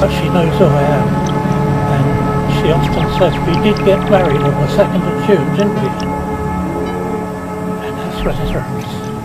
But she knows who I am. And she often says we did get married on the 2nd of June, didn't we? And that's what it.